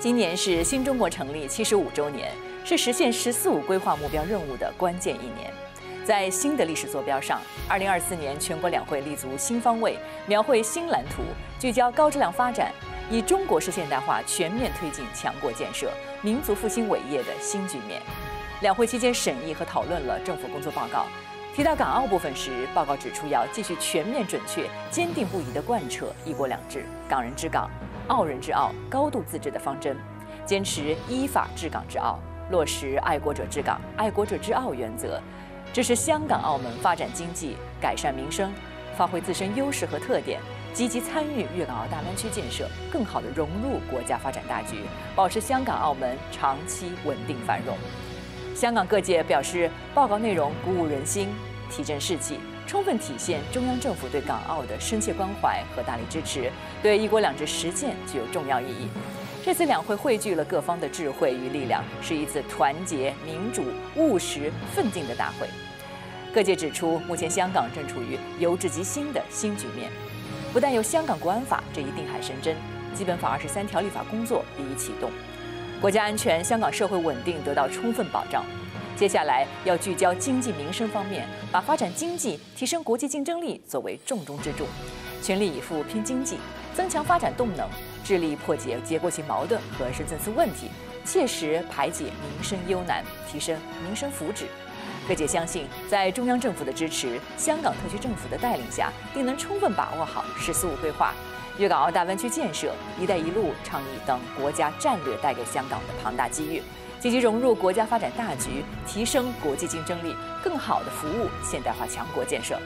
今年是新中国成立七十五周年，是实现“十四五”规划目标任务的关键一年。在新的历史坐标上，二零二四年全国两会立足新方位，描绘新蓝图，聚焦高质量发展，以中国式现代化全面推进强国建设、民族复兴伟业的新局面。两会期间审议和讨论了政府工作报告，提到港澳部分时，报告指出要继续全面、准确、坚定不移地贯彻“一国两制”、“港人治港”。澳人治澳、高度自治的方针，坚持依法治港治澳，落实爱国者治港、爱国者治澳原则，支持香港、澳门发展经济、改善民生，发挥自身优势和特点，积极参与粤港澳大湾区建设，更好地融入国家发展大局，保持香港、澳门长期稳定繁荣。香港各界表示，报告内容鼓舞人心，提振士气。充分体现中央政府对港澳的深切关怀和大力支持，对“一国两制”实践具有重要意义。这次两会汇聚了各方的智慧与力量，是一次团结、民主、务实、奋进的大会。各界指出，目前香港正处于由治及兴的新局面，不但有香港国安法这一定海神针，基本法二十三条立法工作也已启动，国家安全、香港社会稳定得到充分保障。接下来要聚焦经济民生方面，把发展经济、提升国际竞争力作为重中之重，全力以赴拼经济，增强发展动能，致力破解结构性矛盾和深层次问题，切实排解民生忧难，提升民生福祉。各界相信，在中央政府的支持、香港特区政府的带领下，定能充分把握好“十四五”规划、粤港澳大湾区建设、“一带一路”倡议等国家战略带给香港的庞大机遇。积极融入国家发展大局，提升国际竞争力，更好地服务现代化强国建设。